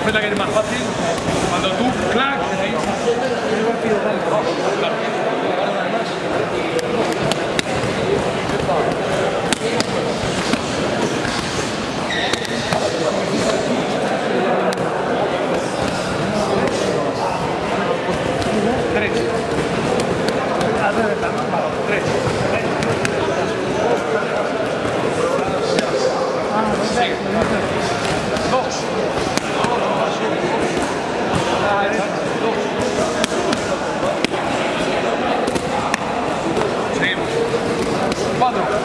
これだけでまあ、Cuatro.